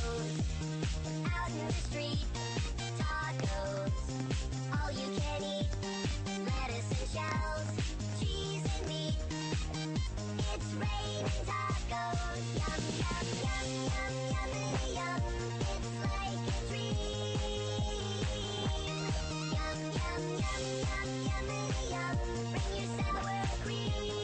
Bring yourself a world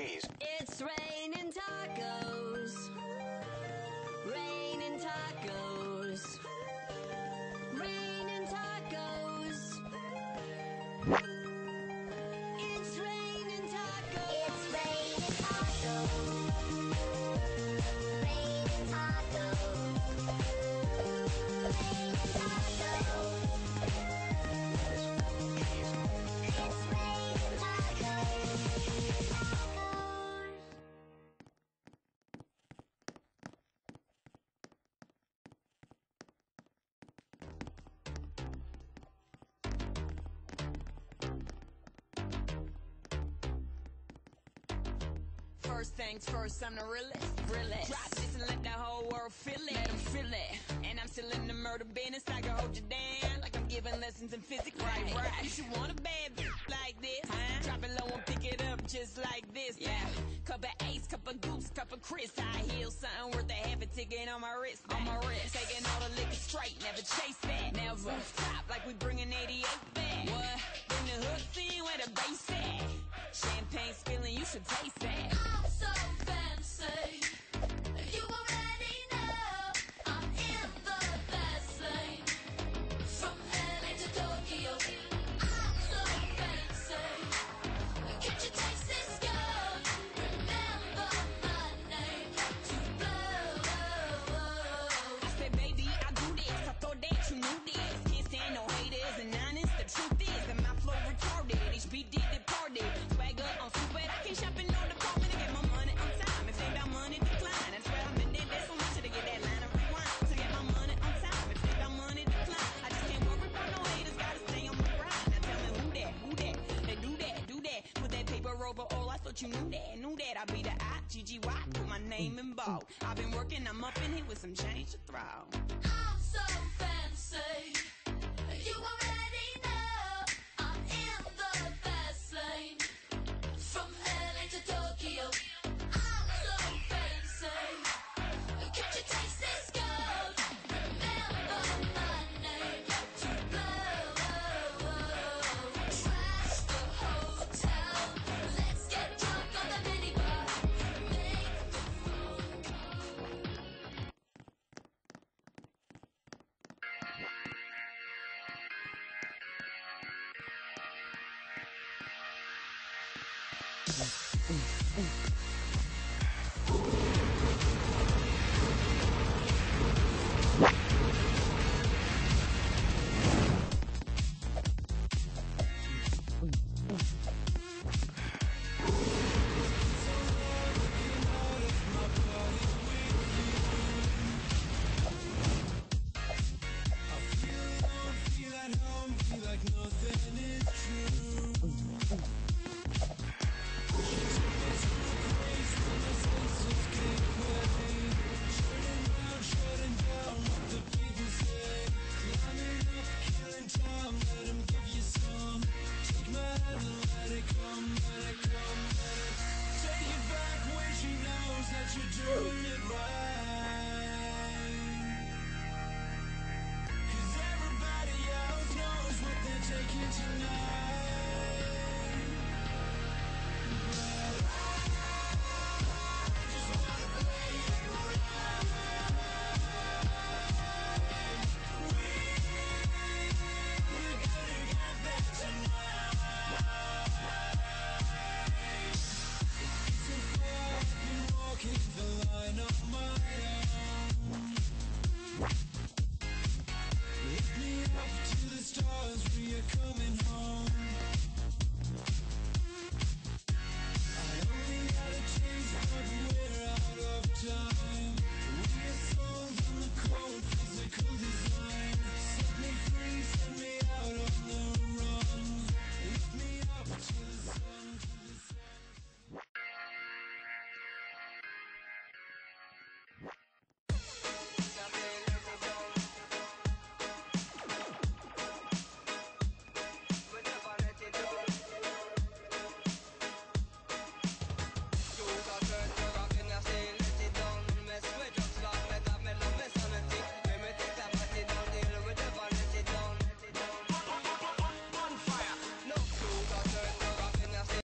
cheese. First things first, I'm the realest, realest. Drop this and let the whole world feel it, let them feel it. And I'm still in the murder business, I can hold you down like I'm giving lessons in physics. Right, right. You should want a bad like this, huh? Drop it low and pick it up just like this. Yeah. Cup of ace, cup of goose, cup of Cris. I heal something worth a half a ticket on my wrist. On my wrist. Taking all the liquor straight, never chase that. Never stop like we bring an 88 back. What? Bring the hook in where the bass at. Champagne spilling, you should taste that. I'm so fancy. you knew that, knew that I'd be the I, G-G-Y, put my name in bold. I've been working, I'm up in here with some change to throw. Boom, boom, boom. to know.